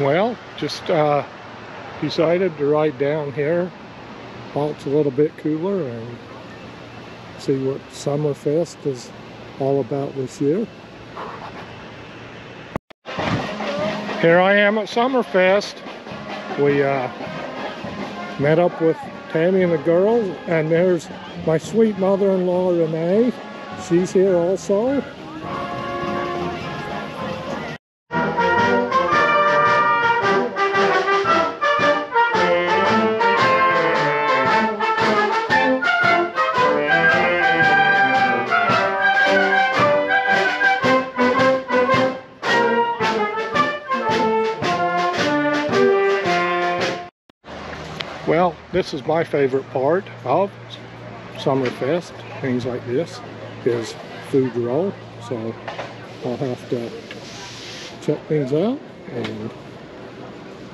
Well, just uh, decided to ride down here while it's a little bit cooler and see what Summerfest is all about this year. Here I am at Summerfest. We uh, met up with Tammy and the girls and there's my sweet mother-in-law Renee. She's here also. Well, this is my favorite part of Summerfest, things like this, is food roll. So I'll have to check things out and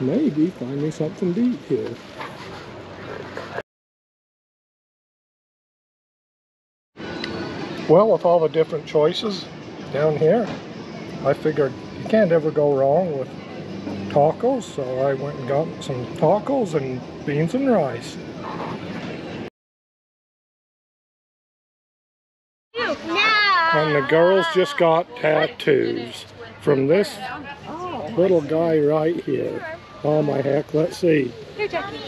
maybe find me something to eat here. Well, with all the different choices down here, I figured you can't ever go wrong with tacos, so I went and got some tacos and beans and rice. No. And the girls just got tattoos from this little guy right here. Oh my heck, let's see. Here, Jackie.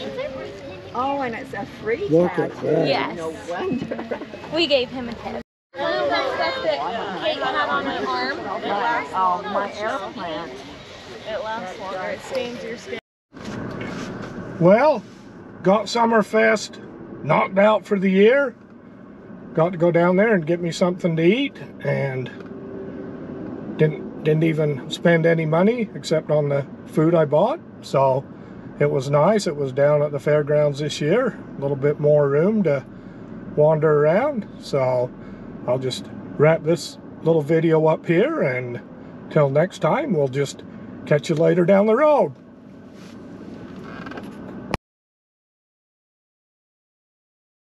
Oh, and it's a free Look at tattoo. that. Yes. No wonder. We gave him a tip. One of the that Kate had on her arm. Oh, my air plant. It lasts longer. It stains your skin. Well, got Summerfest knocked out for the year. Got to go down there and get me something to eat and didn't didn't even spend any money except on the food I bought. So it was nice. It was down at the fairgrounds this year. A little bit more room to wander around. So I'll just wrap this little video up here and till next time we'll just catch you later down the road.